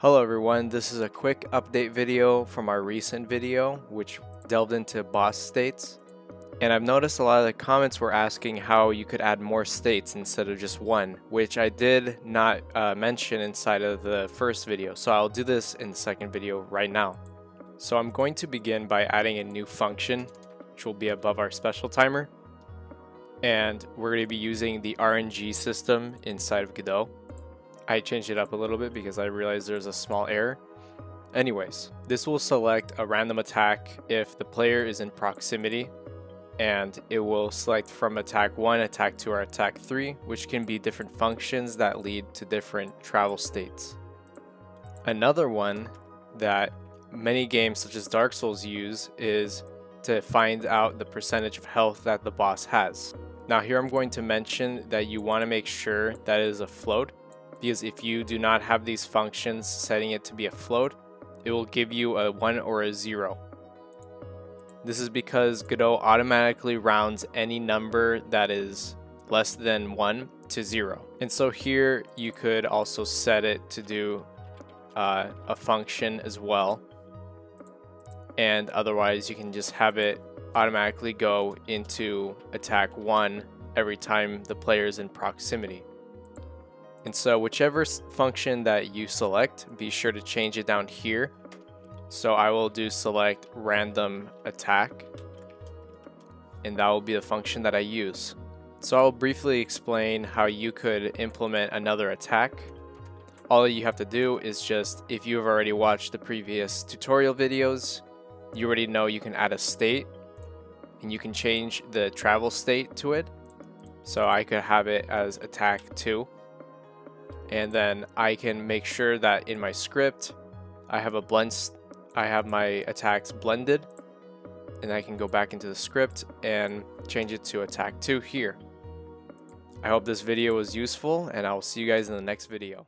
Hello everyone, this is a quick update video from our recent video which delved into boss states. And I've noticed a lot of the comments were asking how you could add more states instead of just one, which I did not uh, mention inside of the first video, so I'll do this in the second video right now. So I'm going to begin by adding a new function, which will be above our special timer. And we're going to be using the RNG system inside of Godot. I changed it up a little bit because I realized there's a small error. Anyways, this will select a random attack if the player is in proximity and it will select from attack 1, attack 2, or attack 3, which can be different functions that lead to different travel states. Another one that many games such as Dark Souls use is to find out the percentage of health that the boss has. Now here I'm going to mention that you want to make sure that it is a float because if you do not have these functions setting it to be a float, it will give you a 1 or a 0. This is because Godot automatically rounds any number that is less than 1 to 0. And so here you could also set it to do uh, a function as well. And otherwise you can just have it automatically go into attack 1 every time the player is in proximity. And so whichever function that you select, be sure to change it down here so I will do select random attack and that will be the function that I use. So I'll briefly explain how you could implement another attack. All you have to do is just, if you've already watched the previous tutorial videos, you already know you can add a state and you can change the travel state to it. So I could have it as attack 2 and then I can make sure that in my script I have a blend I have my attacks blended and I can go back into the script and change it to attack 2 here. I hope this video was useful and I will see you guys in the next video.